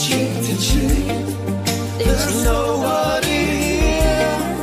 cheek to cheek. There's no one.